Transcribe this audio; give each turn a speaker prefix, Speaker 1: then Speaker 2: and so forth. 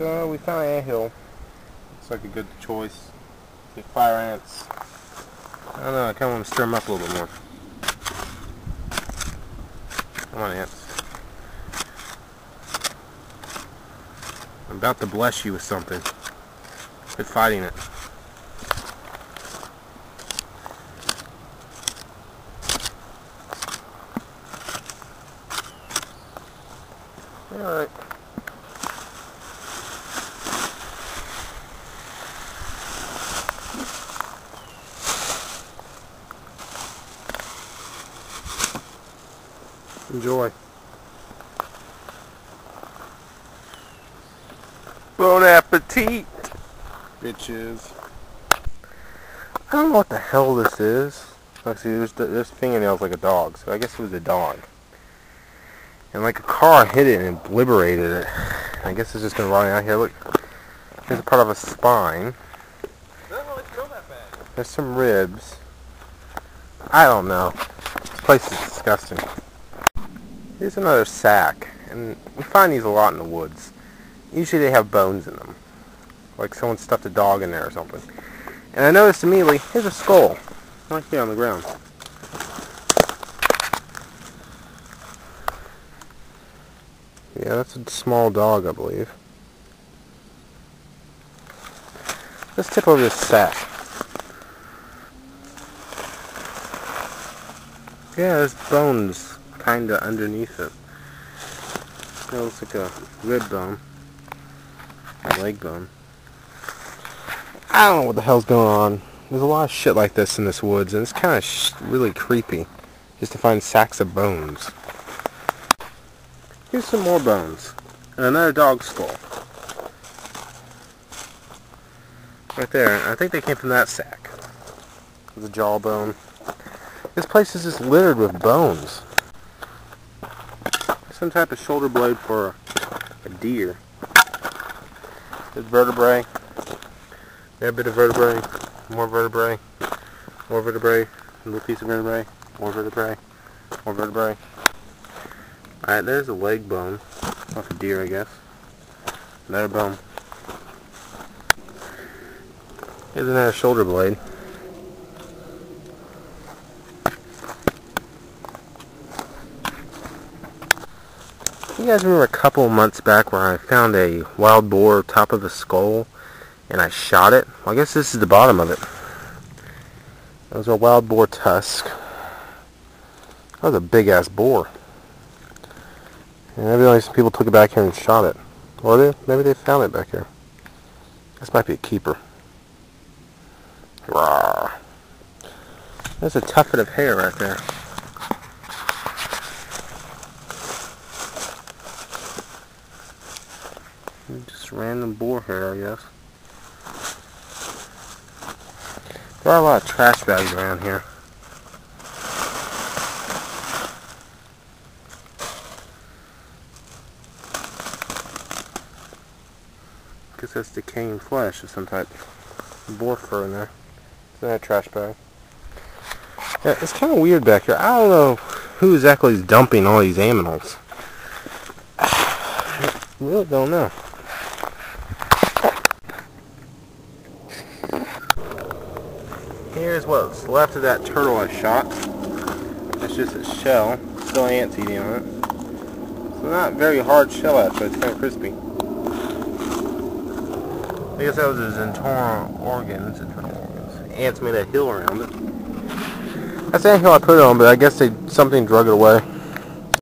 Speaker 1: So we found an anthill. Looks like a good choice. Get fire ants. I don't know, I kind of want to stir them up a little bit more. Come on, ants. I'm about to bless you with something. Quit fighting it. Alright. Enjoy. Bon appetit, bitches. I don't know what the hell this is. Like, see, there's, fingernails like a dog, so I guess it was a dog. And like a car hit it and obliterated it. I guess it's just gonna rot out here. Look, there's a part of a spine. There's some ribs. I don't know. This place is disgusting. Here's another sack, and we find these a lot in the woods. Usually they have bones in them, like someone stuffed a dog in there or something. And I noticed immediately, here's a skull, right here on the ground. Yeah, that's a small dog, I believe. Let's tip over this sack. Yeah, there's bones kinda underneath it. It looks like a rib bone. A leg bone. I don't know what the hell's going on. There's a lot of shit like this in this woods, and it's kind of really creepy just to find sacks of bones. Here's some more bones. And another dog skull. Right there. I think they came from that sack. The jawbone. This place is just littered with bones. Some type of shoulder blade for a deer. There's vertebrae. There a bit of vertebrae. More vertebrae. More vertebrae. A little piece of vertebrae. More vertebrae. More vertebrae. Alright, there's a leg bone. Off a deer, I guess. Another bone. Here's another shoulder blade. You guys remember a couple months back where I found a wild boar top of a skull and I shot it? Well, I guess this is the bottom of it. That was a wild boar tusk. That was a big ass boar. And evidently some people took it back here and shot it. Or they, maybe they found it back here. This might be a keeper. Rawr. There's a tuffet of hair right there. Just random boar hair, I guess. There are a lot of trash bags around here. Guess that's decaying flesh of some type. Boar fur in there. In that trash bag. Yeah, it's kind of weird back here. I don't know who exactly is dumping all these animals. I really don't know. Here's what's left of that turtle I shot. It's just a shell. Still ants eating on it. It's not very hard shell actually, it's kind of crispy. I guess that was his internal organs. Internal organs. Ants made a hill around it. That's the hill I put it on, but I guess they something drug it away.